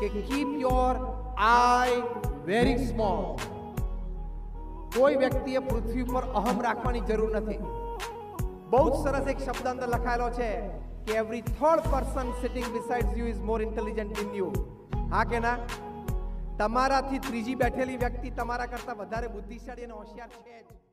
કે keep your eye very small કોઈ વ્યક્તિએ પૃથ્વી પર અહમ રાખવાની જરૂર નથી. બહુ જ સરસ એક શબ્દ અંદર લખાયેલો છે કે every third person sitting besides you is more intelligent in you હા કે ના? તમારાથી ત્રીજી બેઠેલી વ્યક્તિ તમારા કરતાં વધારે બુદ્ધિશાળી અને હોશિયાર છે જ.